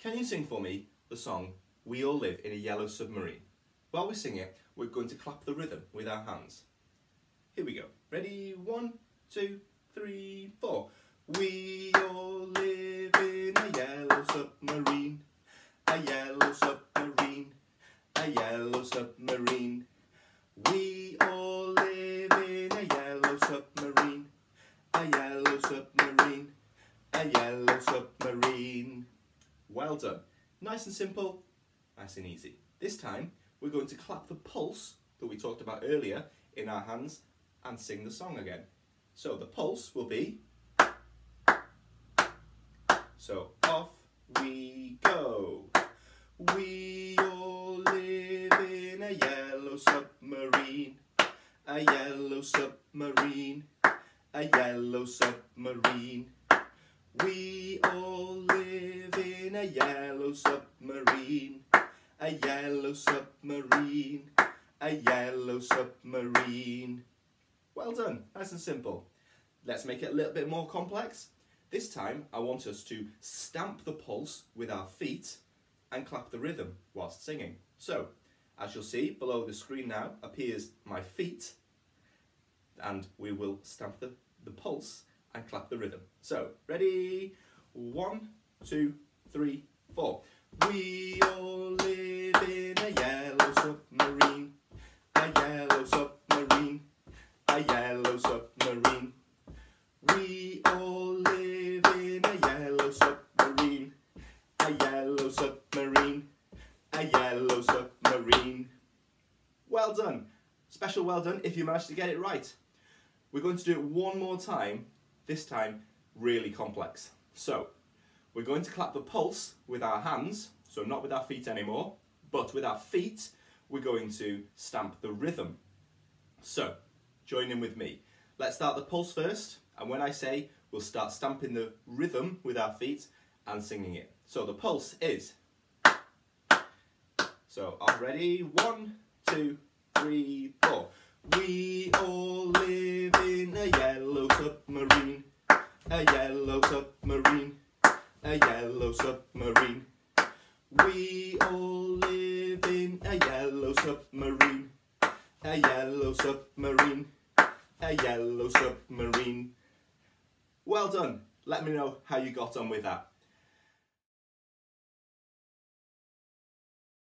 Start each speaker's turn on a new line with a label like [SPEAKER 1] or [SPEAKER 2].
[SPEAKER 1] Can you sing for me the song We All Live in a Yellow Submarine? While we sing it, we're going to clap the rhythm with our hands. Here we go. Ready? One, two, three, four. We all live in a yellow submarine, a yellow submarine, a yellow submarine. We all live in a yellow submarine, a yellow submarine, a yellow submarine. Well done. Nice and simple, nice and easy. This time we're going to clap the pulse that we talked about earlier in our hands and sing the song again. So the pulse will be so off we go. We all live in a yellow submarine, a yellow submarine, a yellow submarine. We all live in a yellow submarine, a yellow submarine, a yellow submarine. Well done, nice and simple. Let's make it a little bit more complex. This time I want us to stamp the pulse with our feet and clap the rhythm whilst singing. So, as you'll see below the screen now appears my feet and we will stamp the, the pulse and clap the rhythm. So, ready? One, two, three, four. We all live in a yellow submarine, a yellow submarine, a yellow submarine. We all live in a yellow submarine, a yellow submarine, a yellow submarine. Well done. Special well done if you managed to get it right. We're going to do it one more time, this time really complex. So, we're going to clap the pulse with our hands, so not with our feet anymore, but with our feet, we're going to stamp the rhythm. So, join in with me. Let's start the pulse first, and when I say, we'll start stamping the rhythm with our feet and singing it. So the pulse is. So, are ready? One, two, three, four. Yellow submarine, a yellow submarine. We all live in a yellow submarine, a yellow submarine, a yellow submarine. Well done. Let me know how you got on with that.